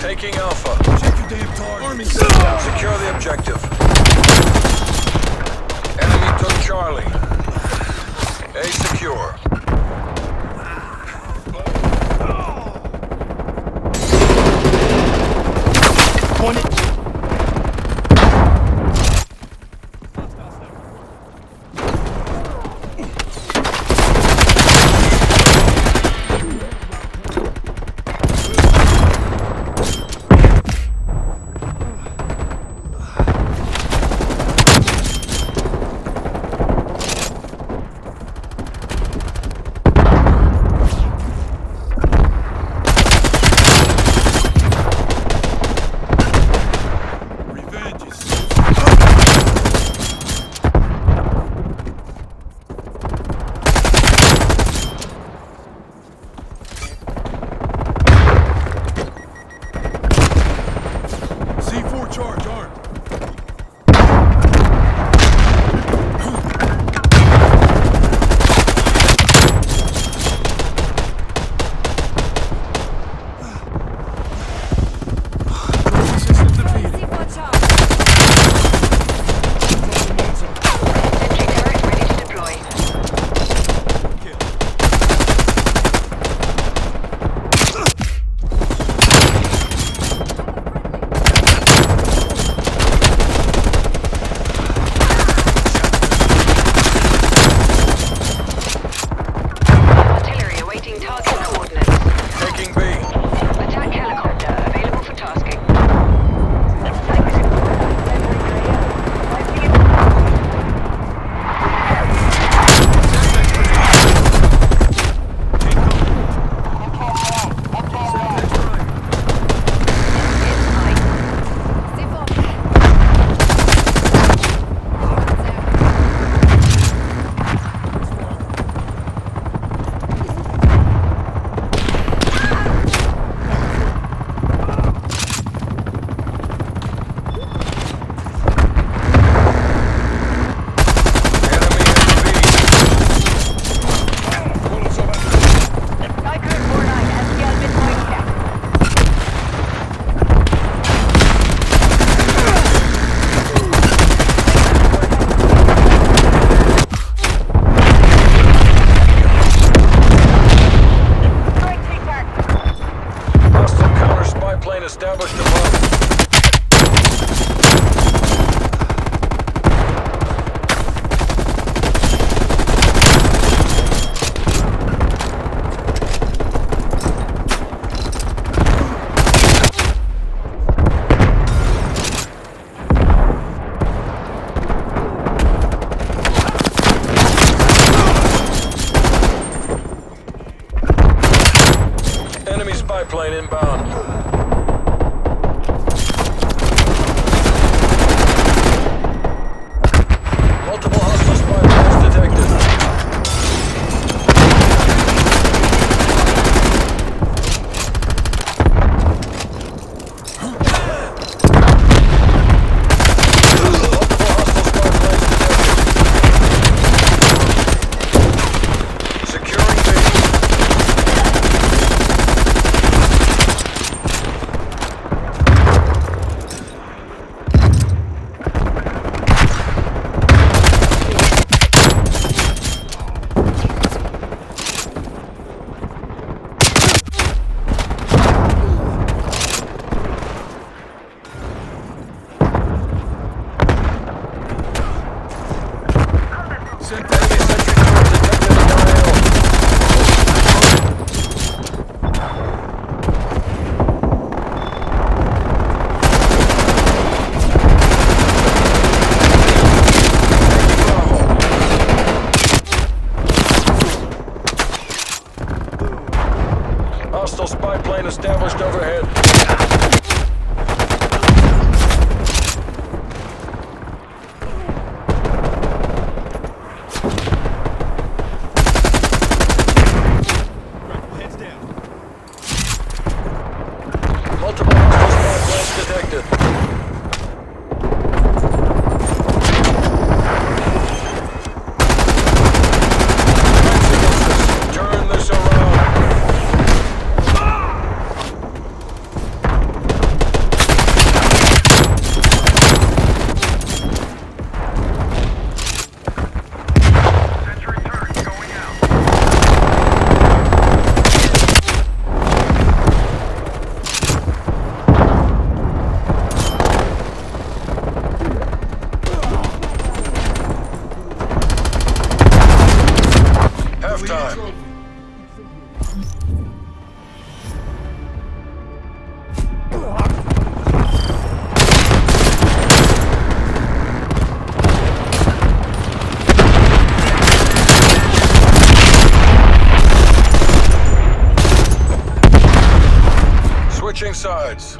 Taking Alpha. Take your damn target. Army. Secure the objective. Enemy took Charlie. A secure. plane established overhead. Multiple hostile. Switching sides.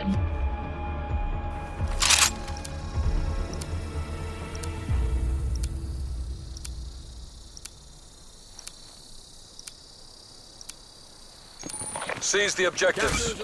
Seize the objectives.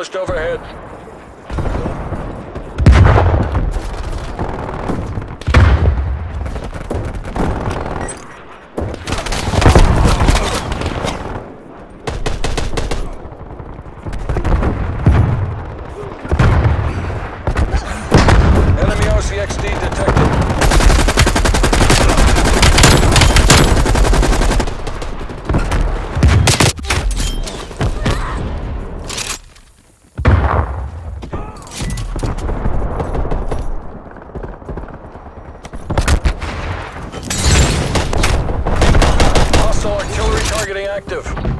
Established overhead. active.